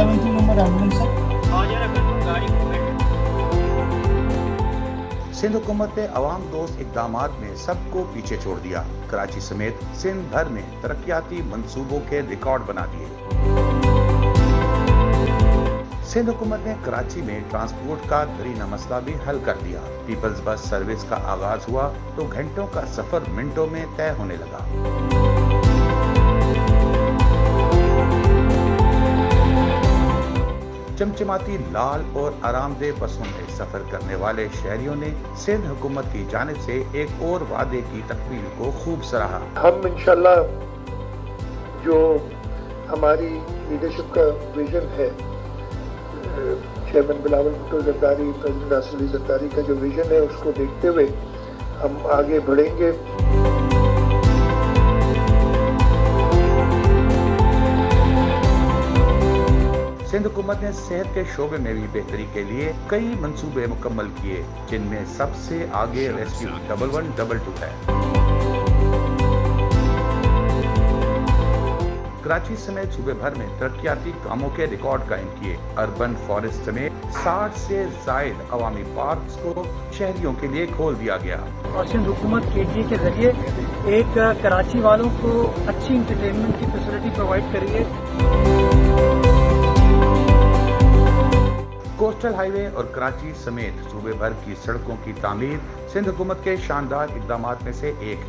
Seventy number ambulance है सिंध हुकूमत ने अवाम दोस्त इकदाम में सबको पीछे छोड़ दिया। कराची समेत सिंध भर में तरक्याती मनसूबों के रिकॉर्ड बना दिए। सिंध हुकूमत ने कराची में ट्रांसपोर्ट का दरीना मसला भी हल कर दिया। पीपल्स बस सर्विस का आगाज़ हुआ तो घंटों का सफ़र मिनटों में तय होने लगा। चमचमाती लाल और आरामदेह बसों में सफ़र करने वाले शहरियों ने सिंध हुकूमत की जानब से एक और वादे की तकमील को खूब सराहा। हम इंशाल्लाह जो हमारी लीडरशिप का विजन है चेयरमैन बिलावल भुट्टो जरदारी प्रेसिडेंट नासिर जरदारी का जो विजन है, उसको देखते हुए हम आगे बढ़ेंगे। सिंध हुकूमत ने सेहत के शोबे में भी बेहतरी के लिए कई मंसूबे मुकम्मल किए जिनमें सबसे आगे rescue double one double two है। कराची समेत सूबे भर में तरक्याती कामों के रिकॉर्ड कायम किए। अर्बन फॉरेस्ट समेत 60 से जायद अवामी पार्क को शहरियों के लिए खोल दिया गया। और सिंध हुकूमत के जी के ज़रिए एक कराची वालों को अच्छी इंटरटेनमेंट की फैसिलिटी प्रोवाइड करिए कोस्टल हाईवे और कराची समेत सूबे भर की सड़कों की तामीर सिंध हुकूमत के शानदार इकदाम में से एक है।